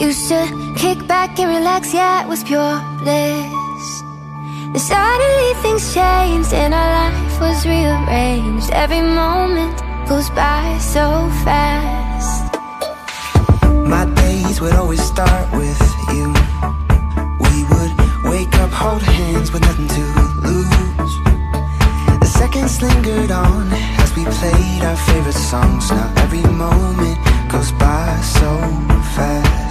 Used to kick back and relax, yeah, it was pure bliss. Then suddenly things changed and our life was rearranged. Every moment goes by so fast. My days would always start with you. We would wake up, hold hands with nothing to lose. The seconds lingered on as we played our favorite songs. Now every moment goes by so fast.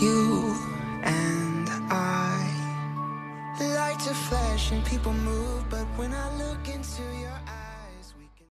You and I. Lights are flashing, people move, but when I look into your eyes.